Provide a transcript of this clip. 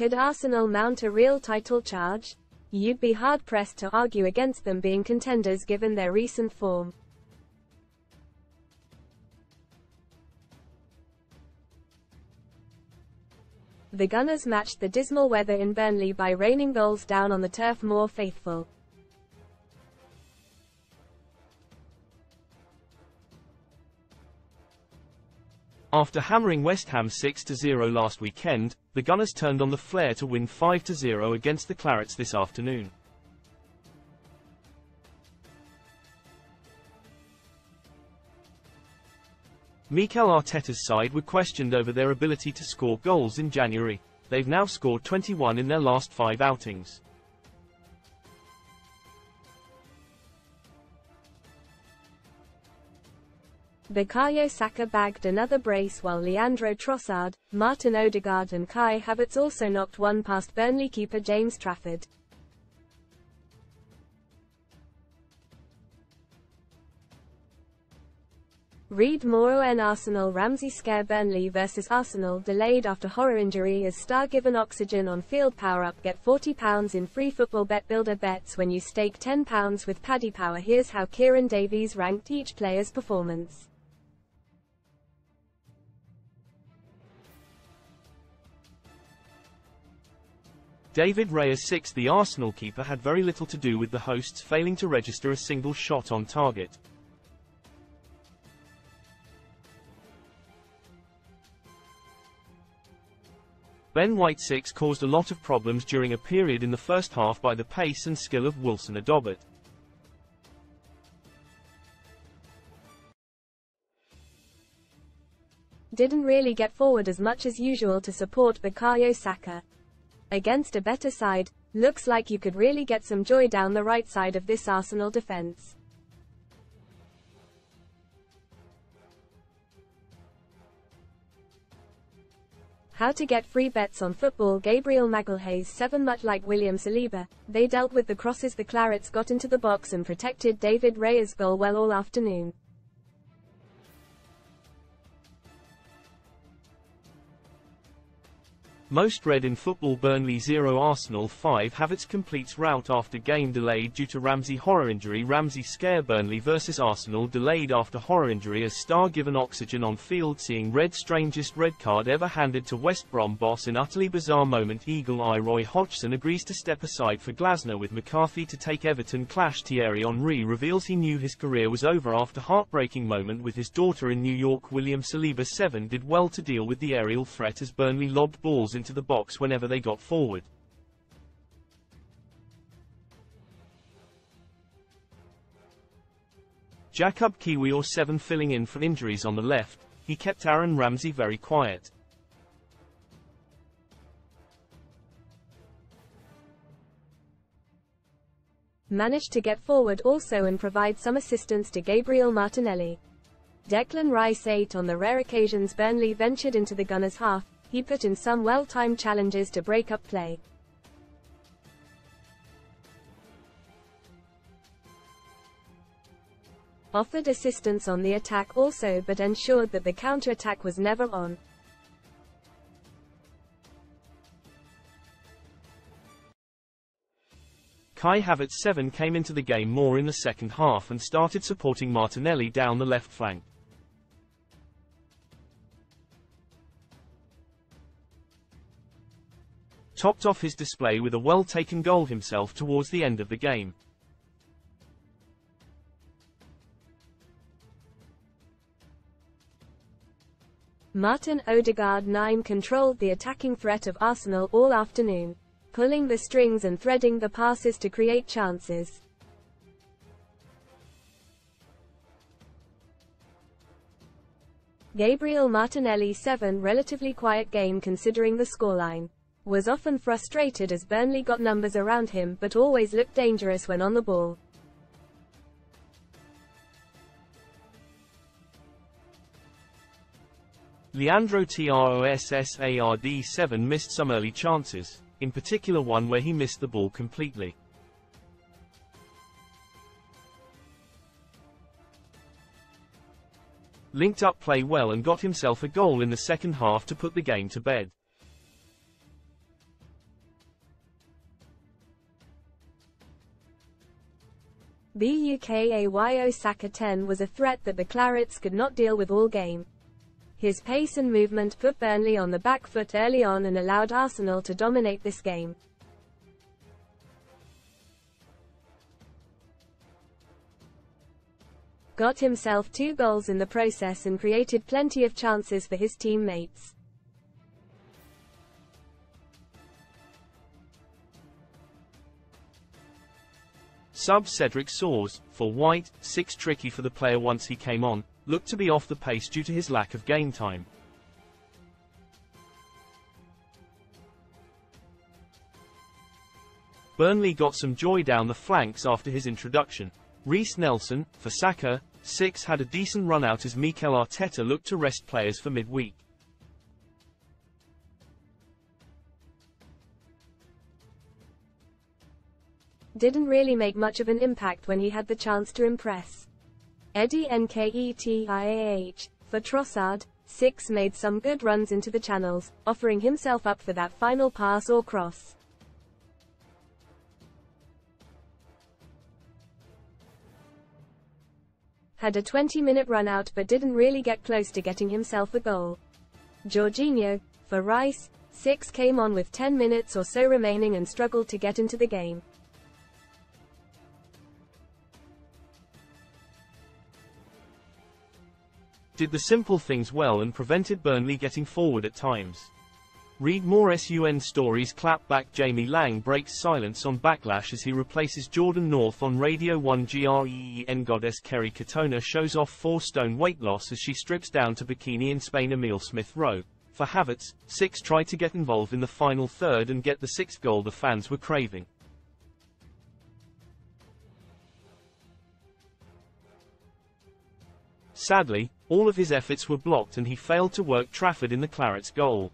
Could Arsenal mount a real title charge? You'd be hard-pressed to argue against them being contenders given their recent form. The Gunners matched the dismal weather in Burnley by raining goals down on the Turf Moor faithful. After hammering West Ham 6-0 last weekend, the Gunners turned on the flair to win 5-0 against the Clarets this afternoon. Mikel Arteta's side were questioned over their ability to score goals in January. They've now scored 21 in their last five outings. Bukayo Saka bagged another brace while Leandro Trossard, Martin Odegaard and Kai Havertz also knocked one past Burnley keeper James Trafford. Read more on Arsenal Ramsey scare Burnley vs Arsenal delayed after horror injury as star given oxygen on field power up get £40 in free football bet builder bets when you stake £10 with Paddy Power here's how Kieran Davies ranked each player's performance. David Raya 6 The Arsenal keeper had very little to do with the hosts failing to register a single shot on target. Ben White 6 caused a lot of problems during a period in the first half by the pace and skill of Wilson Odobert. Didn't really get forward as much as usual to support Bukayo Saka. Against a better side, looks like you could really get some joy down the right side of this Arsenal defense. How to get free bets on football Gabriel Magalhaes 7 Much like William Saliba, they dealt with the crosses the Clarets got into the box and protected David Raya's goal well all afternoon. Most read in football Burnley 0 Arsenal 5 Havertz completes route after game delayed due to Ramsey horror injury. Ramsey scare Burnley vs Arsenal delayed after horror injury as star given oxygen on field seeing red strangest red card ever handed to West Brom boss in utterly bizarre moment. Eagle Eye Roy Hodgson agrees to step aside for Glasner with McCarthy to take Everton. Clash Thierry Henry reveals he knew his career was over after heartbreaking moment with his daughter in New York. William Saliba 7 did well to deal with the aerial threat as Burnley lobbed balls into the box whenever they got forward. Jakub Kiwior 7 filling in for injuries on the left, he kept Aaron Ramsey very quiet. Managed to get forward also and provide some assistance to Gabriel Martinelli. Declan Rice 8 on the rare occasions Burnley ventured into the Gunners' half, he put in some well-timed challenges to break up play. Offered assistance on the attack also but ensured that the counter-attack was never on. Kai Havertz 7 came into the game more in the second half and started supporting Martinelli down the left flank. Topped off his display with a well-taken goal himself towards the end of the game. Martin Odegaard 9 controlled the attacking threat of Arsenal all afternoon, pulling the strings and threading the passes to create chances. Gabriel Martinelli 7 relatively quiet game considering the scoreline was often frustrated as Burnley got numbers around him but always looked dangerous when on the ball. Leandro Trossard 7 missed some early chances, in particular one where he missed the ball completely. Linked up play well and got himself a goal in the second half to put the game to bed. Bukayo Saka 10 was a threat that the Clarets could not deal with all game. His pace and movement put Burnley on the back foot early on and allowed Arsenal to dominate this game. Got himself two goals in the process and created plenty of chances for his teammates. Sub Cedric Soares, for White, 6 tricky for the player once he came on, looked to be off the pace due to his lack of game time. Burnley got some joy down the flanks after his introduction. Reiss Nelson, for Saka, 6 had a decent run out as Mikel Arteta looked to rest players for midweek. Didn't really make much of an impact when he had the chance to impress. Eddie Nketiah for Trossard, 6 made some good runs into the channels, offering himself up for that final pass or cross. Had a 20-minute run out but didn't really get close to getting himself a goal. Jorginho, for Rice, 6 came on with 10 minutes or so remaining and struggled to get into the game. Did the simple things well and prevented Burnley getting forward at times. Read more SUN stories clapback Jamie Laing breaks silence on backlash as he replaces Jordan North on Radio 1 GREEN goddess Kerry Katona shows off 4 stone weight loss as she strips down to bikini in Spain Emile Smith Rowe. For Havertz, 6 tried to get involved in the final third and get the sixth goal the fans were craving. Sadly, all of his efforts were blocked and he failed to work Trafford in the Clarets' goal.